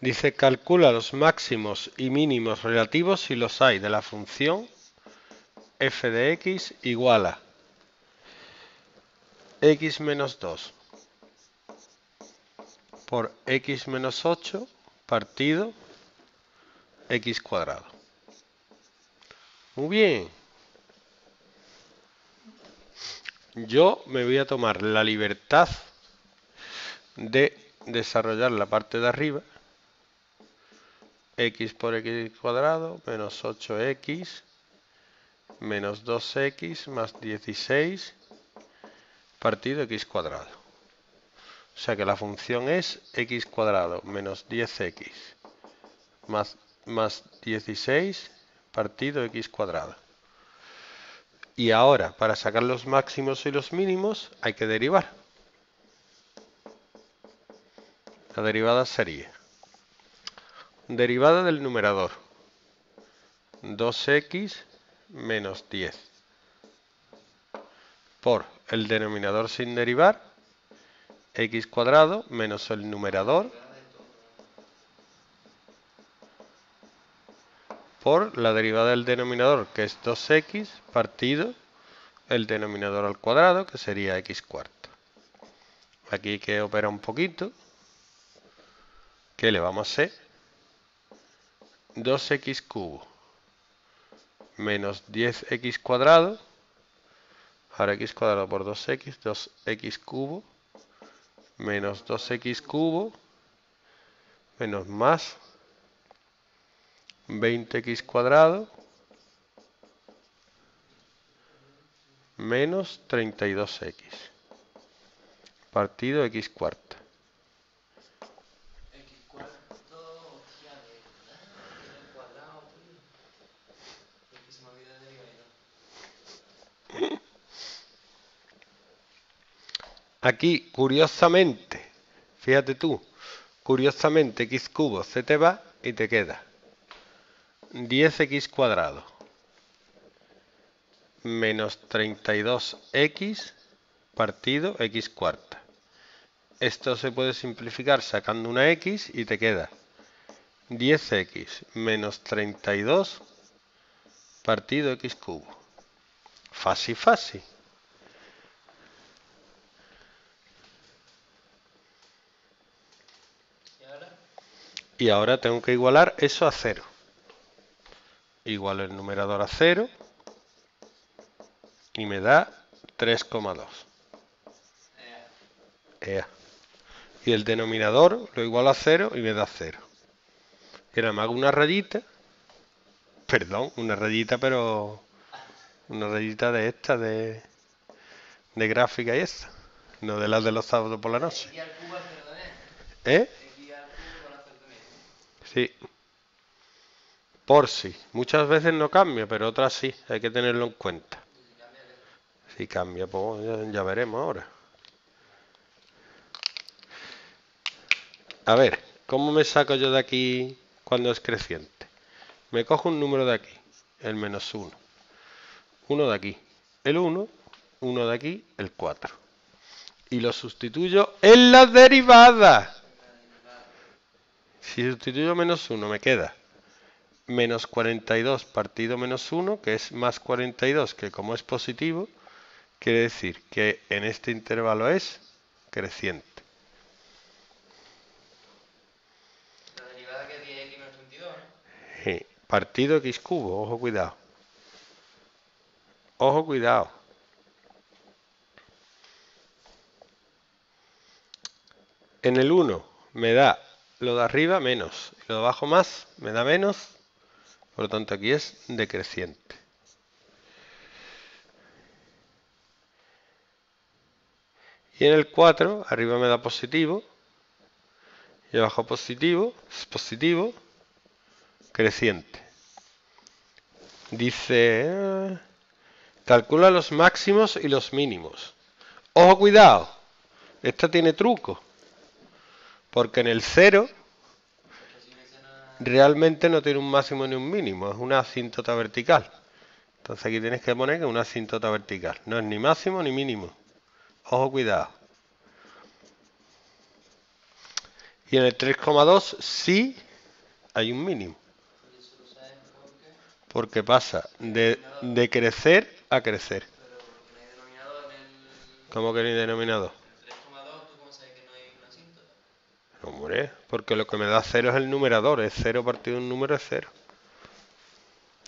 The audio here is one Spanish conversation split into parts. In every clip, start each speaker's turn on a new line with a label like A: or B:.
A: Dice calcula los máximos y mínimos relativos si los hay de la función f de x igual a x menos 2 por x menos 8 partido x cuadrado. Muy bien. Yo me voy a tomar la libertad de desarrollar la parte de arriba. X por x cuadrado menos 8x menos 2x más 16 partido x cuadrado. O sea que la función es x cuadrado menos 10x más, más 16 partido x cuadrado. Y ahora, para sacar los máximos y los mínimos, hay que derivar. La derivada sería derivada del numerador 2x menos 10 por el denominador sin derivar x cuadrado menos el numerador por la derivada del denominador que es 2x partido el denominador al cuadrado que sería x cuarto. Aquí que operar un poquito. ¿Qué le vamos a hacer? 2x cubo menos 10x cuadrado. Ahora x cuadrado por 2x, 2x cubo menos 2x cubo menos más 20x cuadrado menos 32x partido x cuarta. Aquí, curiosamente, fíjate tú, curiosamente x cubo se te va y te queda 10x cuadrado menos 32x partido x cuarta. Esto se puede simplificar sacando una x y te queda 10x menos 32 partido x cubo. Fácil, fácil. Y ahora tengo que igualar eso a cero. Igual el numerador a cero y me da 3,2. Y el denominador lo igual a 0 y me da 0. Y ahora me hago una rayita. Perdón, una rayita, pero una rayita de esta, de, de gráfica y esta. No de las de los sábados por la noche. ¿Eh? Sí. Por si. Muchas veces no cambia, pero otras sí. Hay que tenerlo en cuenta. Si cambia, pues ya, veremos ahora. A ver, ¿cómo me saco yo de aquí cuando es creciente? Me cojo un número de aquí, el menos 1. Uno de aquí, el 1. Uno de aquí, el 4. Y lo sustituyo en la derivada. Si sustituyo menos 1 me queda menos 42 partido menos 1, que es más 42, que como es positivo, quiere decir que en este intervalo es creciente.
B: La derivada que es 10x menos 32,
A: Sí. Partido x cubo, ojo cuidado. Ojo cuidado. En el 1 me da lo de arriba menos, lo de abajo más me da menos, por lo tanto aquí es decreciente. Y en el 4, arriba me da positivo, y abajo positivo, es positivo, creciente. Dice, eh, calcula los máximos y los mínimos. Ojo, cuidado, esta tiene truco. Porque en el 0 realmente no tiene un máximo ni un mínimo, es una asíntota vertical. Entonces aquí tienes que poner que es una asíntota vertical. No es ni máximo ni mínimo. Ojo, cuidado. Y en el 3,2 sí hay un mínimo.
B: Porque...
A: Pasa de, crecer a crecer. ¿Cómo que ni denominador?
B: En 3,2, ¿tú cómo sabes que no hay una asíntota?
A: Hombre, porque lo que me da cero es el numerador. Es cero partido de un número es cero.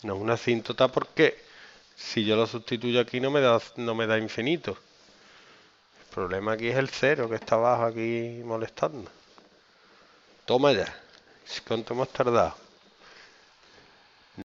A: No es una asíntota porque si yo lo sustituyo aquí no me da, no me da infinito. El problema aquí es el cero que está abajo aquí molestando. Toma ya. ¿Cuánto hemos tardado?